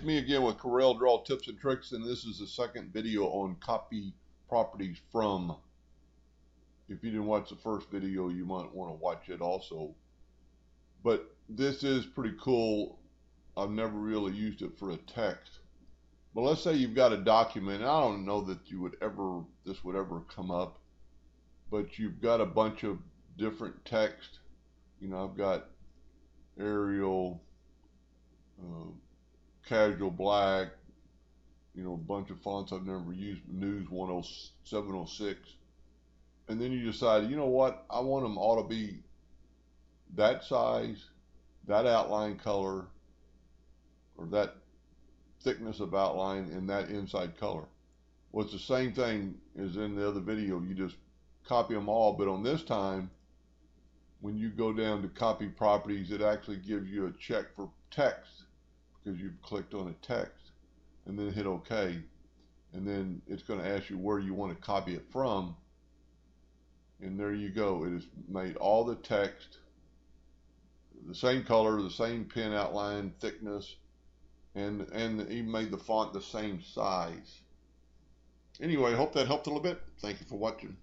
It's me again with Corel Draw Tips and Tricks, and this is the second video on copy properties from. If you didn't watch the first video, you might want to watch it also. But this is pretty cool. I've never really used it for a text. But let's say you've got a document. I don't know that you would ever, this would ever come up, but you've got a bunch of different text. You know, I've got Arial, uh, casual black, you know, a bunch of fonts I've never used, News 10706. And then you decide, you know what, I want them all to be that size, that outline color, or that thickness of outline, and that inside color. Well, it's the same thing as in the other video. You just copy them all, but on this time, when you go down to copy properties, it actually gives you a check for text because you've clicked on a text and then hit OK. And then it's going to ask you where you want to copy it from. And there you go. It has made all the text the same color, the same pen outline, thickness, and and even made the font the same size. Anyway, hope that helped a little bit. Thank you for watching.